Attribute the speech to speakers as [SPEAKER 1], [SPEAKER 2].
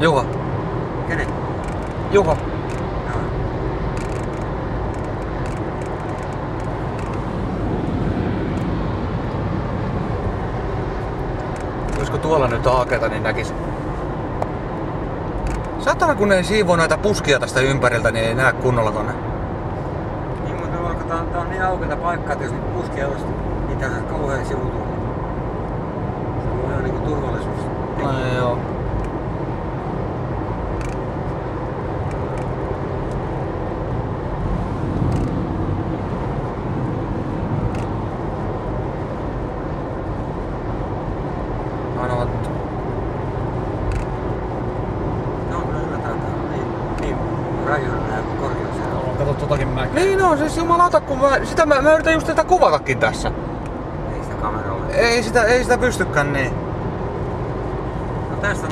[SPEAKER 1] Juha.
[SPEAKER 2] Kenen?
[SPEAKER 1] Juha.
[SPEAKER 2] Joo.
[SPEAKER 1] Olisiko tuolla nyt aaketa, niin näkis. Satana kun ei siivoo näitä puskia tästä ympäriltä, niin ei näe kunnolla tonne.
[SPEAKER 2] Niin, mutta tää on, tää on niin auketa paikka, että jos niitä puskia olisi, niin tää on kauhean sivutulla. Ne on kyllä hyvä tää. Tää on niin, niin rajoilla nää korkeus.
[SPEAKER 3] Kato totakin mäkeä.
[SPEAKER 1] Niin on, siis jumalauta, kun mä, sitä mä, mä yritän just tätä kuvatakin tässä.
[SPEAKER 2] Ei sitä kameralla.
[SPEAKER 1] Ei sitä, ei sitä pystykään niin.
[SPEAKER 2] No tästä